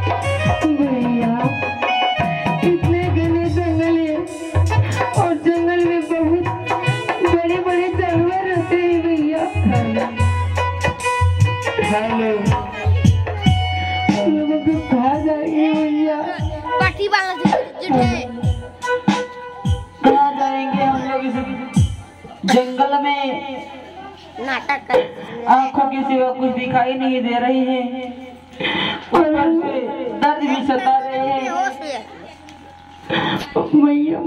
भैया इतने घने जंगल है और जंगल में बहुत बड़े बड़े जानवर रहते हैं भैया। हेलो। हम कहा जाएँगे भैया। पार्टी वाला जुटे जंगल में नाटक कर आँखों के सिवा कुछ दिखाई नहीं दे रही है। ऊपर से दर्द भी सता रहे हैं। होश में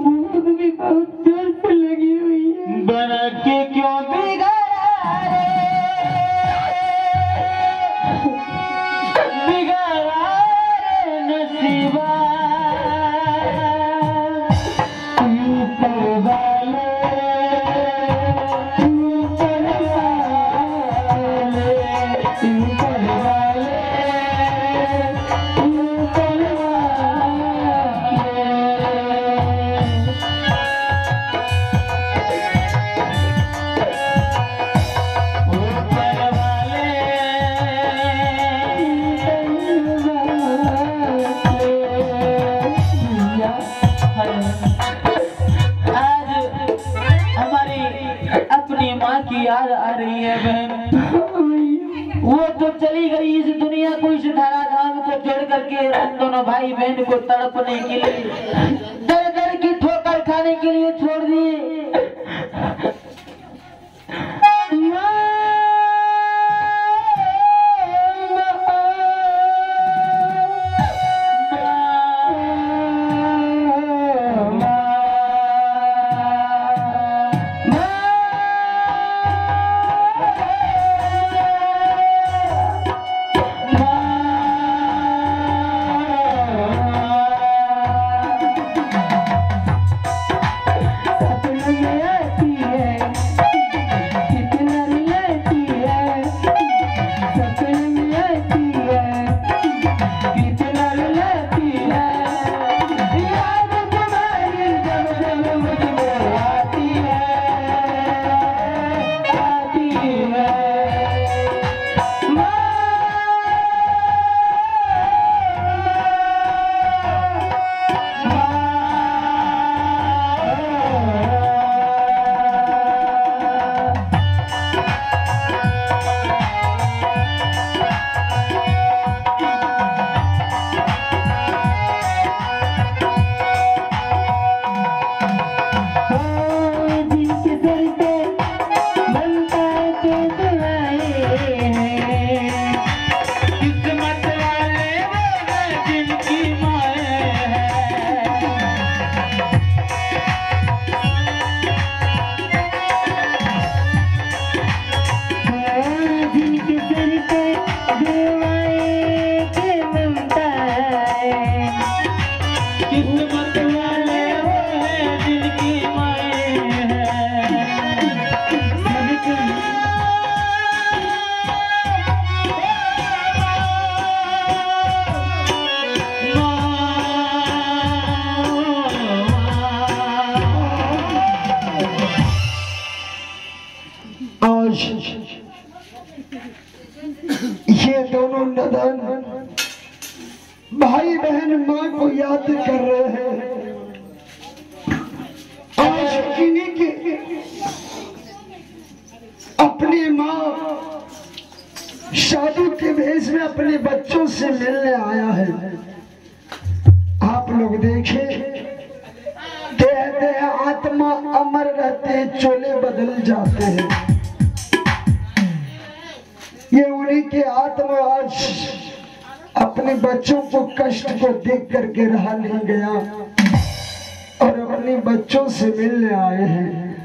भूख भी बहुत दर्द लगी हुई है। बना के याद आ रही है बहन। वो तो चली गई इस दुनिया को, इस धारा धाम को जोड़ करके दोनों भाई बहन को तड़पने के लिए दर दर की ठोकर खाने के लिए भाई बहन माँ को याद कर रहे हैं। आज इन्हीं के अपनी माँ शादी के भेज में अपने बच्चों से मिलने आया है। आप लोग देखे कहते हैं आत्मा अमर रहते चोले बदल जाते हैं। ये उन्हीं के आत्मा आज अपने बच्चों को कष्ट को देख करके रहा नहीं गया और अपने बच्चों से मिलने आए हैं।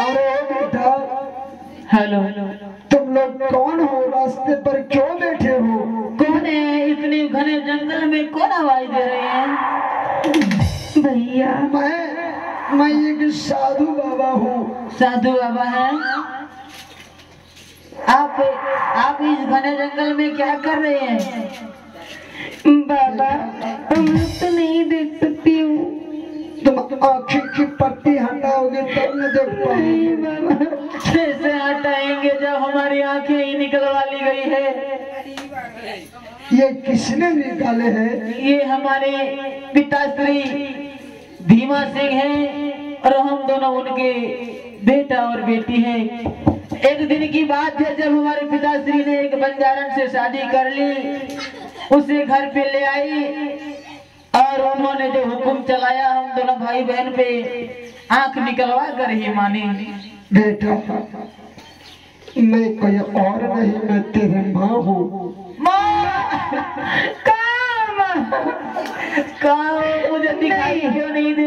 अरे बेटा हेलो। तुम लोग कौन हो? रास्ते पर क्यों बैठे हो? कौन है? इतने घने जंगल में कौन आवाज़ दे रहे हैं? भैया। मैं मैं एक साधु बाबा हूँ। साधु बाबा है? आप आप इस घने जंगल में क्या कर रहे हैं? बाबा हम तो नहीं देख सकती हूँ। तुम आँखें की पट्टी हटाओगे तब न देख पाओगे। कैसे हटाएँगे जब हमारी आँखें ही निकलवा ली गई है। ये किसने निकाले हैं? ये हमारे पिताश्री भीमा सिंह हैं और हम दोनों उनके बेटा और बेटी हैं। एक दिन की बात है जब हमारे पिताश्री ने एक बंजारन से शादी कर ली। उसे घर पे ले आई और उन्होंने जो हुक्म चलाया हम दोनों भाई बहन पे आँख निकलवा कर ही माने। बेटा मैं कोई और नहीं मैं तेरी माँ हूँ। कहाँ मुझे दिखाई क्यों नहीं दे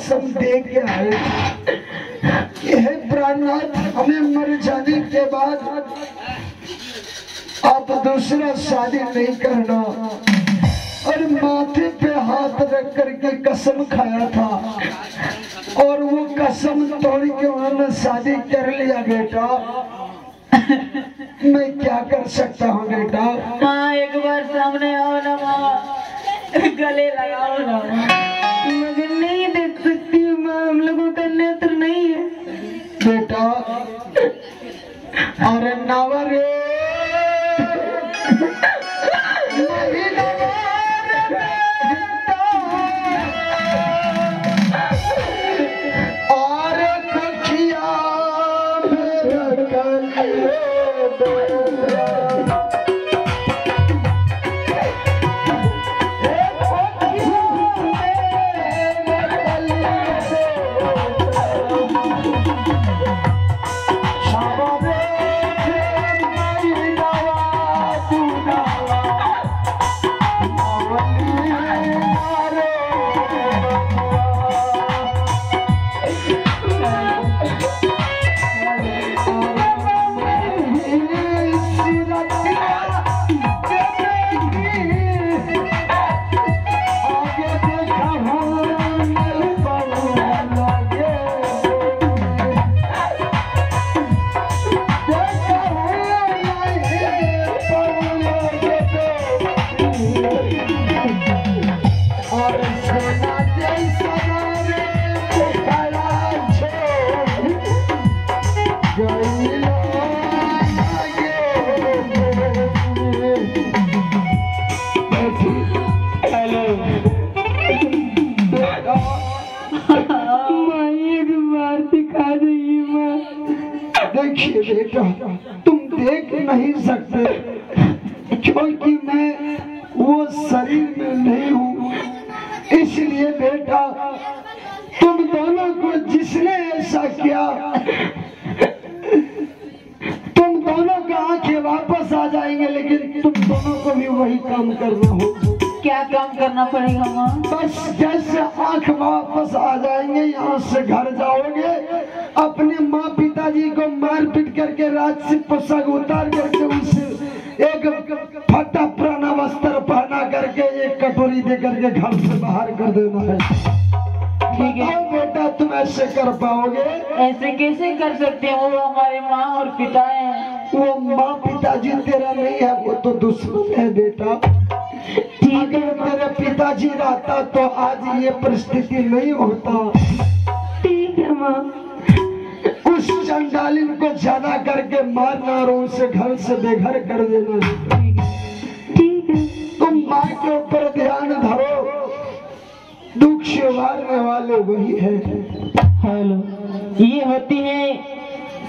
को कसम दे के आए। यह प्राणनाथ, हमें मर जाने के बाद आप दूसरा शादी नहीं करना। और माथे पे हाथ रख करके कसम खाया था। और वो कसम तोड़ के उन्होंने शादी कर लिया, बेटा। मैं क्या कर सकता हूँ, बेटा? माँ, एक बार सामने आओ ना, माँ। गले लगाओ ना हम लोगों का नेत्र नहीं है। बेटा अरे नवरे देखिए बेटा तुम देख नहीं सकते क्योंकि मैं वो शरीर में नहीं हूँ। इसलिए बेटा तुम दोनों को जिसने ऐसा किया तुम दोनों का आँखें वापस आ जाएँगे लेकिन तुम दोनों को भी वही काम करना हो क्या काम करना पड़ेगा माँ? बस जैसे आँख वापस आ जाएँगे यहाँ से घर जाओगे अपने माँ पिताजी को मार पीट करके राज से पोशाक उतार करके उसे एक फटा पुराना वस्त्र पहना करके एक कटोरी दे करके घर से बाहर कर देना है। बताओ बेटा तुम ऐसे कर पाओगे? ऐसे कैसे कर सकते हैं? वो हमारे माँ और पिता हैं। वो माँ पिताजी तेरा नहीं है वो तो दुश्मन है बेटा। अगर तेरे पिताजी रहता तो आज ये परिस्थिति नहीं होता। ठीक है माँ। उस चंडालिन को ज़्यादा करके मारना और उसे घर से बेघर कर देना। तुम माँ के ऊपर ध्यान धरो। दुख से मारने वाले वही है। हेलो। ये होती है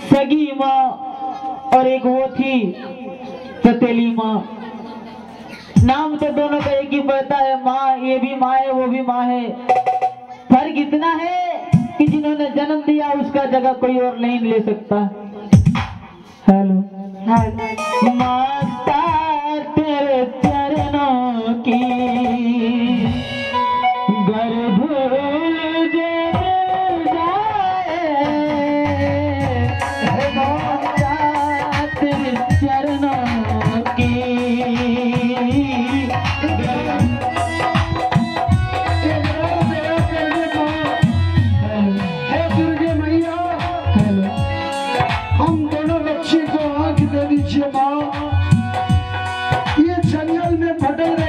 सगी माँ और एक वो थी सतेली माँ। नाम तो दोनों का एक ही पड़ता है। माँ ये भी माँ है, वो भी माँ है। फ़र्क इतना है जिन्होंने जन्म दिया उसका जगह कोई और नहीं ले सकता। हेलो। माता तेरे चरणों की Padre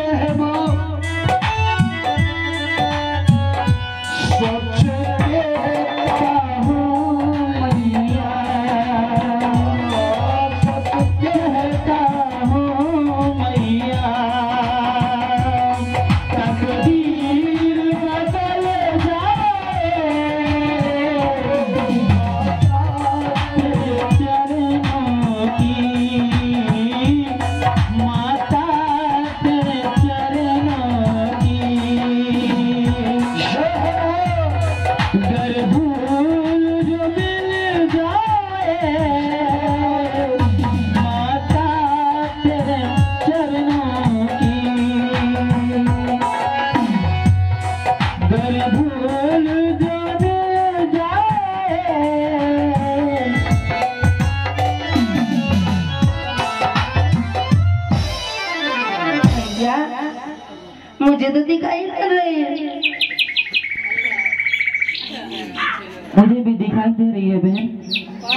दिखाई दे रही है बहन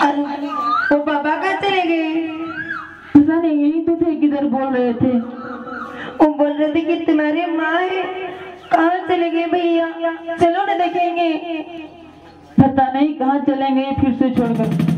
अरे वो बाबा कहाँ चले गए। पता नहीं, यही तो थे किधर बोल रहे थे। वो बोल रहे थे कि तुम्हारे माँ है। कहाँ चले गए भैया? चलो ना देखेंगे। पता नहीं कहाँ चलेंगे फिर से छोड़कर।